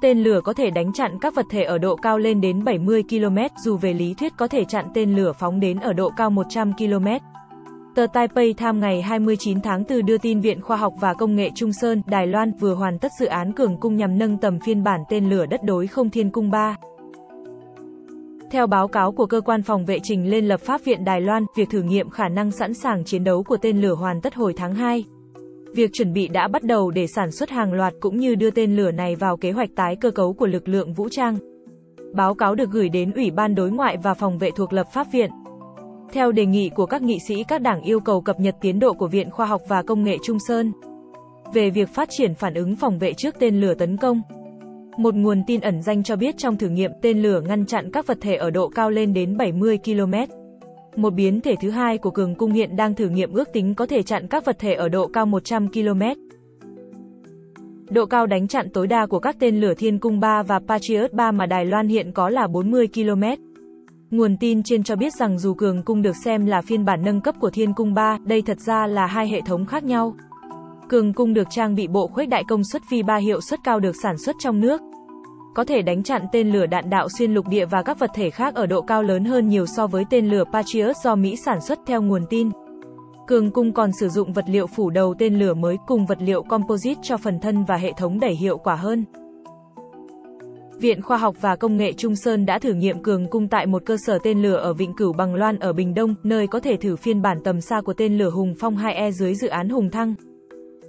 Tên lửa có thể đánh chặn các vật thể ở độ cao lên đến 70 km, dù về lý thuyết có thể chặn tên lửa phóng đến ở độ cao 100 km. Tờ Taipei Times ngày 29 tháng 4 đưa tin Viện Khoa học và Công nghệ Trung Sơn, Đài Loan vừa hoàn tất dự án cường cung nhằm nâng tầm phiên bản tên lửa đất đối không Thiên Cung 3. Theo báo cáo của cơ quan phòng vệ trình lên lập pháp viện Đài Loan, việc thử nghiệm khả năng sẵn sàng chiến đấu của tên lửa hoàn tất hồi tháng 2. Việc chuẩn bị đã bắt đầu để sản xuất hàng loạt cũng như đưa tên lửa này vào kế hoạch tái cơ cấu của lực lượng vũ trang. Báo cáo được gửi đến Ủy ban Đối ngoại và Phòng vệ thuộc lập pháp viện. Theo đề nghị của các nghị sĩ, các đảng yêu cầu cập nhật tiến độ của Viện Khoa học và Công nghệ Trung Sơn về việc phát triển phản ứng phòng vệ trước tên lửa tấn công. Một nguồn tin ẩn danh cho biết trong thử nghiệm, tên lửa ngăn chặn các vật thể ở độ cao lên đến 70 km. Một biến thể thứ hai của cường cung hiện đang thử nghiệm ước tính có thể chặn các vật thể ở độ cao 100 km. Độ cao đánh chặn tối đa của các tên lửa Thiên Cung 3 và Patriot 3 mà Đài Loan hiện có là 40 km. Nguồn tin trên cho biết rằng dù cường cung được xem là phiên bản nâng cấp của Thiên Cung 3, đây thật ra là hai hệ thống khác nhau. Cường cung được trang bị bộ khuếch đại công suất Vi 3 hiệu suất cao được sản xuất trong nước. Có thể đánh chặn tên lửa đạn đạo xuyên lục địa và các vật thể khác ở độ cao lớn hơn nhiều so với tên lửa Patriot do Mỹ sản xuất theo nguồn tin. Cường cung còn sử dụng vật liệu phủ đầu tên lửa mới cùng vật liệu composite cho phần thân và hệ thống đẩy hiệu quả hơn. Viện Khoa học và Công nghệ Trung Sơn đã thử nghiệm cường cung tại một cơ sở tên lửa ở Vịnh Cửu Bằng Loan ở Bình Đông, nơi có thể thử phiên bản tầm xa của tên lửa Hùng Phong 2E dưới dự án Hùng Thăng.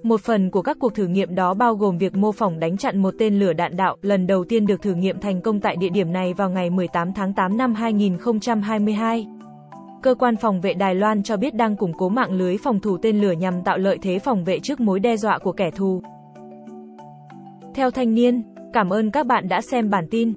Một phần của các cuộc thử nghiệm đó bao gồm việc mô phỏng đánh chặn một tên lửa đạn đạo, lần đầu tiên được thử nghiệm thành công tại địa điểm này vào ngày 18 tháng 8 năm 2022. Cơ quan phòng vệ Đài Loan cho biết đang củng cố mạng lưới phòng thủ tên lửa nhằm tạo lợi thế phòng vệ trước mối đe dọa của kẻ thù. Theo thanh niên, cảm ơn các bạn đã xem bản tin.